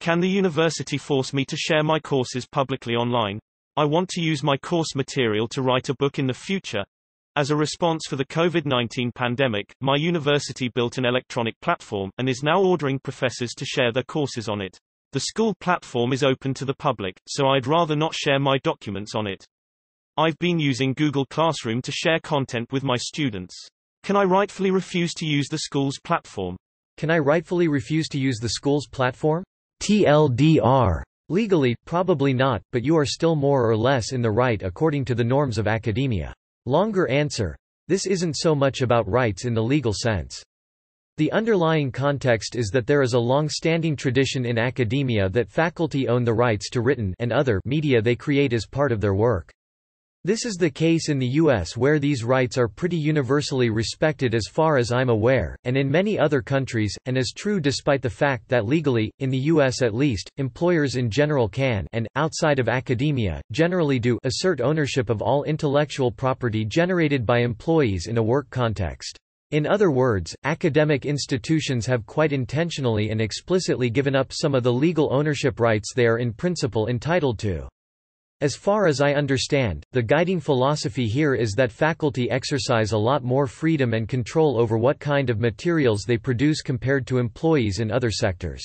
Can the university force me to share my courses publicly online? I want to use my course material to write a book in the future. As a response for the COVID-19 pandemic, my university built an electronic platform, and is now ordering professors to share their courses on it. The school platform is open to the public, so I'd rather not share my documents on it. I've been using Google Classroom to share content with my students. Can I rightfully refuse to use the school's platform? Can I rightfully refuse to use the school's platform? TLDR. Legally, probably not, but you are still more or less in the right according to the norms of academia. Longer answer. This isn't so much about rights in the legal sense. The underlying context is that there is a long-standing tradition in academia that faculty own the rights to written and other media they create as part of their work. This is the case in the U.S. where these rights are pretty universally respected as far as I'm aware, and in many other countries, and is true despite the fact that legally, in the U.S. at least, employers in general can and, outside of academia, generally do assert ownership of all intellectual property generated by employees in a work context. In other words, academic institutions have quite intentionally and explicitly given up some of the legal ownership rights they are in principle entitled to. As far as I understand, the guiding philosophy here is that faculty exercise a lot more freedom and control over what kind of materials they produce compared to employees in other sectors.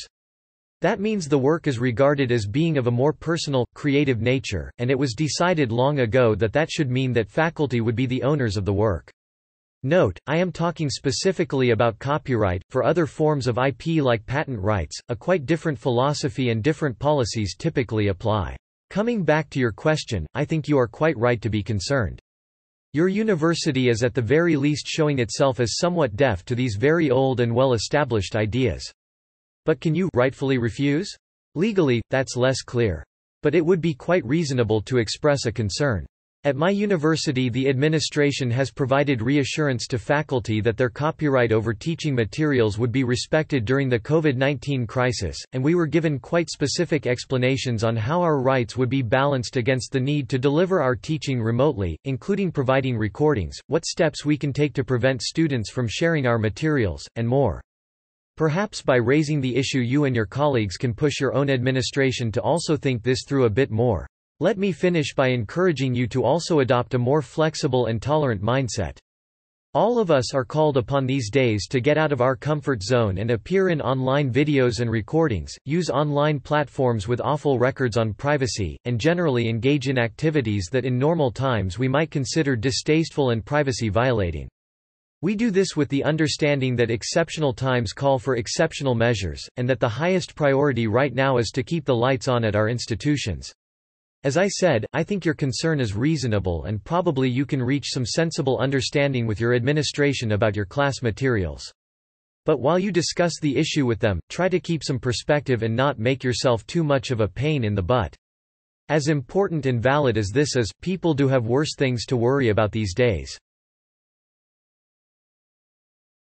That means the work is regarded as being of a more personal, creative nature, and it was decided long ago that that should mean that faculty would be the owners of the work. Note, I am talking specifically about copyright, for other forms of IP like patent rights, a quite different philosophy and different policies typically apply. Coming back to your question, I think you are quite right to be concerned. Your university is at the very least showing itself as somewhat deaf to these very old and well-established ideas. But can you rightfully refuse? Legally, that's less clear. But it would be quite reasonable to express a concern. At my university the administration has provided reassurance to faculty that their copyright over teaching materials would be respected during the COVID-19 crisis, and we were given quite specific explanations on how our rights would be balanced against the need to deliver our teaching remotely, including providing recordings, what steps we can take to prevent students from sharing our materials, and more. Perhaps by raising the issue you and your colleagues can push your own administration to also think this through a bit more. Let me finish by encouraging you to also adopt a more flexible and tolerant mindset. All of us are called upon these days to get out of our comfort zone and appear in online videos and recordings, use online platforms with awful records on privacy, and generally engage in activities that in normal times we might consider distasteful and privacy violating. We do this with the understanding that exceptional times call for exceptional measures, and that the highest priority right now is to keep the lights on at our institutions. As I said, I think your concern is reasonable and probably you can reach some sensible understanding with your administration about your class materials. But while you discuss the issue with them, try to keep some perspective and not make yourself too much of a pain in the butt. As important and valid as this is, people do have worse things to worry about these days.